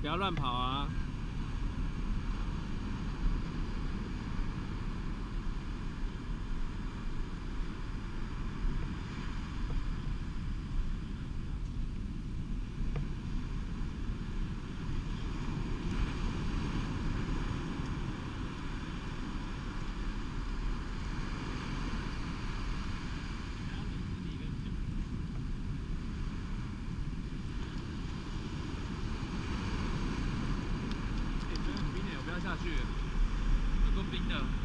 不要乱跑啊！下去，有多冰的。